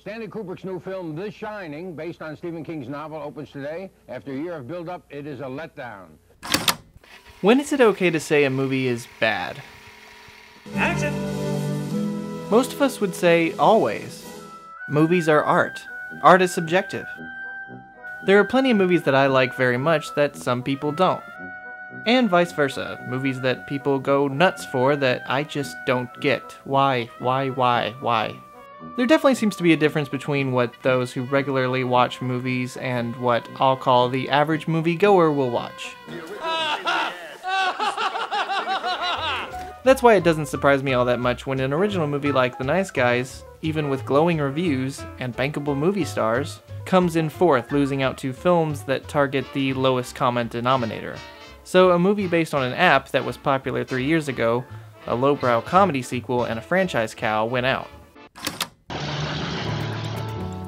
Stanley Kubrick's new film, The Shining, based on Stephen King's novel, opens today. After a year of build-up, it is a letdown. When is it okay to say a movie is bad? Action! Most of us would say always. Movies are art. Art is subjective. There are plenty of movies that I like very much that some people don't. And vice versa. Movies that people go nuts for that I just don't get. Why, why, why, why? There definitely seems to be a difference between what those who regularly watch movies and what I'll call the average moviegoer will watch. That's why it doesn't surprise me all that much when an original movie like The Nice Guys, even with glowing reviews and bankable movie stars, comes in fourth, losing out to films that target the lowest common denominator. So, a movie based on an app that was popular three years ago, a lowbrow comedy sequel, and a franchise cow went out.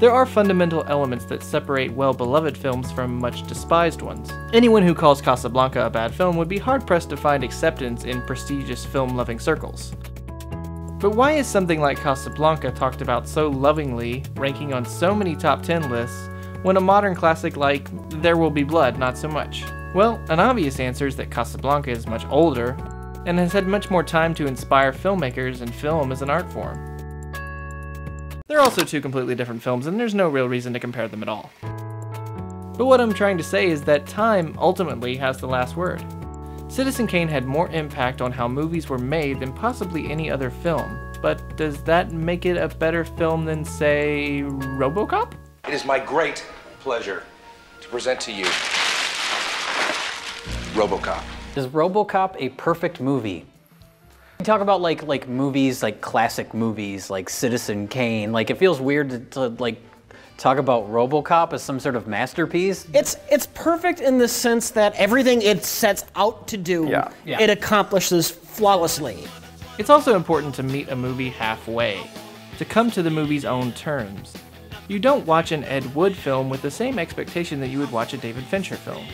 There are fundamental elements that separate well beloved films from much despised ones. Anyone who calls Casablanca a bad film would be hard pressed to find acceptance in prestigious film loving circles. But why is something like Casablanca talked about so lovingly, ranking on so many top 10 lists, when a modern classic like There Will Be Blood not so much? Well, an obvious answer is that Casablanca is much older, and has had much more time to inspire filmmakers and film as an art form. They're also two completely different films, and there's no real reason to compare them at all. But what I'm trying to say is that time ultimately has the last word. Citizen Kane had more impact on how movies were made than possibly any other film, but does that make it a better film than, say, Robocop? It is my great pleasure to present to you Robocop. Is RoboCop a perfect movie? You talk about like like movies, like classic movies, like Citizen Kane. Like it feels weird to, to like talk about RoboCop as some sort of masterpiece. It's it's perfect in the sense that everything it sets out to do, Yeah. Yeah. it accomplishes flawlessly. It's also important to meet a movie halfway, to come to the movie's own terms. You don't watch an Ed Wood film with the same expectation that you would watch a David Fincher film.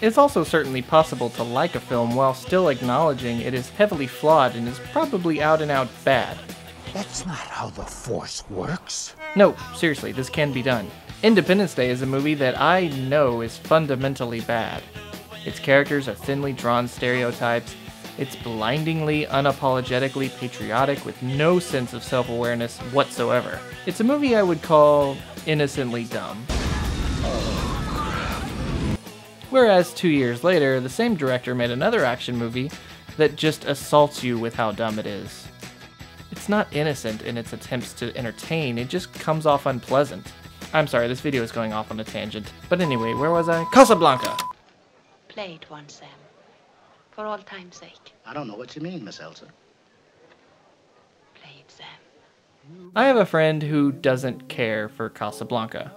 It's also certainly possible to like a film while still acknowledging it is heavily flawed and is probably out and out bad. That's not how the Force works. No, seriously, this can be done. Independence Day is a movie that I know is fundamentally bad. Its characters are thinly drawn stereotypes, it's blindingly, unapologetically patriotic with no sense of self awareness whatsoever. It's a movie I would call innocently dumb. Whereas two years later, the same director made another action movie that just assaults you with how dumb it is. It's not innocent in its attempts to entertain, it just comes off unpleasant. I'm sorry, this video is going off on a tangent. But anyway, where was I? Casablanca! Play it once, Sam. For all time's sake. I don't know what you mean, Miss Elsa. Play it, Sam. I have a friend who doesn't care for Casablanca.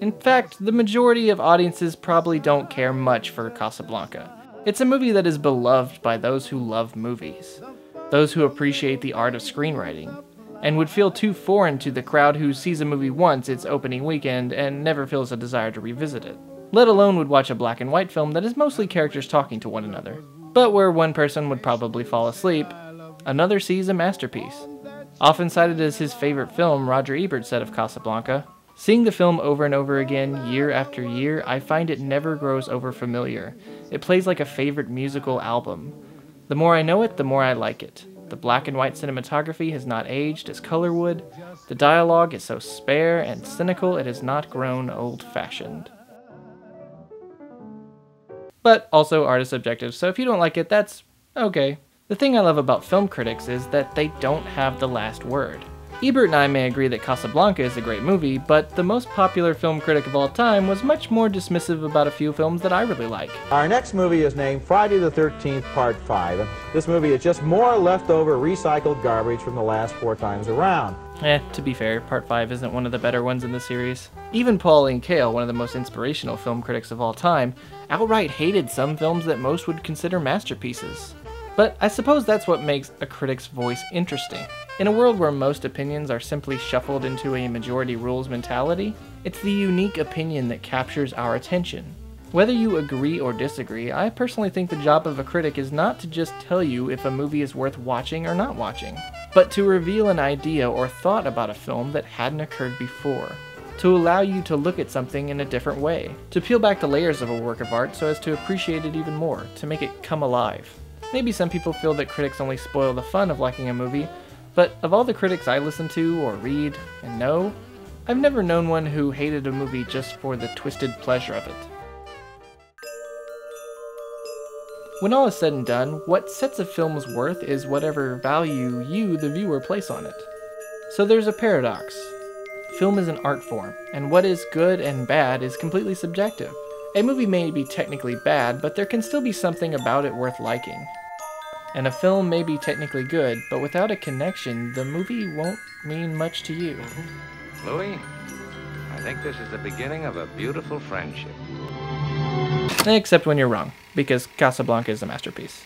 In fact, the majority of audiences probably don't care much for Casablanca. It's a movie that is beloved by those who love movies, those who appreciate the art of screenwriting, and would feel too foreign to the crowd who sees a movie once its opening weekend and never feels a desire to revisit it. Let alone would watch a black and white film that is mostly characters talking to one another. But where one person would probably fall asleep, another sees a masterpiece. Often cited as his favorite film, Roger Ebert said of Casablanca, Seeing the film over and over again, year after year, I find it never grows overfamiliar. It plays like a favorite musical album. The more I know it, the more I like it. The black and white cinematography has not aged as color would. The dialogue is so spare and cynical it has not grown old fashioned. But also, art is subjective, so if you don't like it, that's okay. The thing I love about film critics is that they don't have the last word. Ebert and I may agree that Casablanca is a great movie, but the most popular film critic of all time was much more dismissive about a few films that I really like. Our next movie is named Friday the 13th, Part 5. This movie is just more leftover recycled garbage from the last four times around. Eh, to be fair, Part 5 isn't one of the better ones in the series. Even Pauline Kael, one of the most inspirational film critics of all time, outright hated some films that most would consider masterpieces. But I suppose that's what makes a critic's voice interesting. In a world where most opinions are simply shuffled into a majority rules mentality, it's the unique opinion that captures our attention. Whether you agree or disagree, I personally think the job of a critic is not to just tell you if a movie is worth watching or not watching, but to reveal an idea or thought about a film that hadn't occurred before. To allow you to look at something in a different way, to peel back the layers of a work of art so as to appreciate it even more, to make it come alive. Maybe some people feel that critics only spoil the fun of liking a movie, but of all the critics I listen to or read and know, I've never known one who hated a movie just for the twisted pleasure of it. When all is said and done, what sets a film's worth is whatever value you, the viewer, place on it. So there's a paradox. Film is an art form, and what is good and bad is completely subjective. A movie may be technically bad, but there can still be something about it worth liking. And a film may be technically good, but without a connection, the movie won't mean much to you. Louis, I think this is the beginning of a beautiful friendship. Except when you're wrong, because Casablanca is a masterpiece.